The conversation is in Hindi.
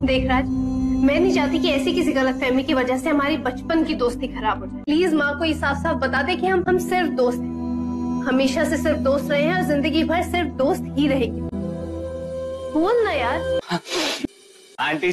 देख राज, मैं नहीं चाहती कि ऐसी किसी गलत फहमी की वजह से हमारी बचपन की दोस्ती खराब हो जाए। प्लीज़ माँ को ये साफ़ साफ़ बता दे कि हम हम सिर्फ़ दोस्त हैं। हमेशा से सिर्फ़ दोस्त रहे हैं और ज़िंदगी भर सिर्फ़ दोस्त ही रहेगी। बोल ना यार। आंटी